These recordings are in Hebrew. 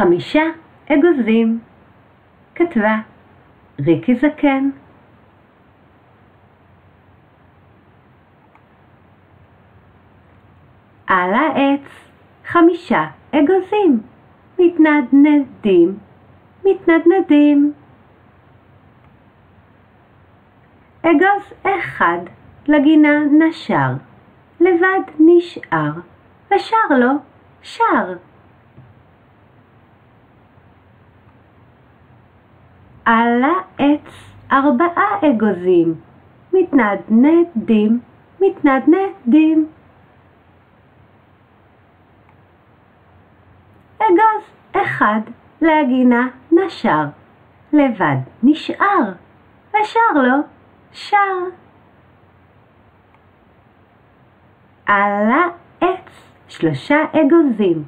חמישה אגוזים. כתבה ריקי זקן. על העץ חמישה אגוזים, מתנדנדים, מתנדנדים. אגוז אחד לגינה נשר, לבד נשאר, ושר לו שר. על העץ ארבעה אגוזים, מתנדנדים, מתנדנדים. אגוז אחד לגינה נשר, לבד נשאר, ושר לו שר. על העץ שלושה אגוזים,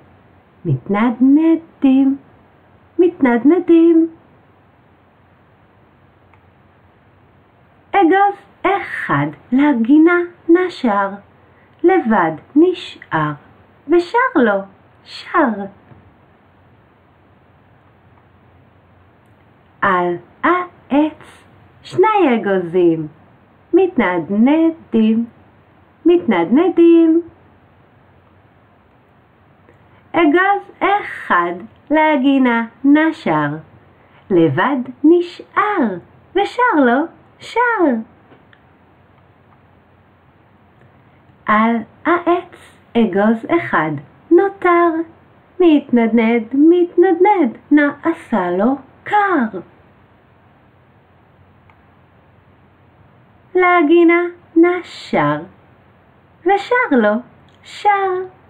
מתנדנדים, מתנדנדים. אגוז אחד לגינה נשר, לבד נשאר, ושר לו שר. על העץ שני אגוזים, מתנדנדים, מתנדנדים. אגוז אחד לגינה נשר, לבד נשאר, ושר לו שר. על העץ אגוז אחד נותר, מתנדנד, מתנדנד, נעשה לו קר. לגינה נשר, ושר לו שר.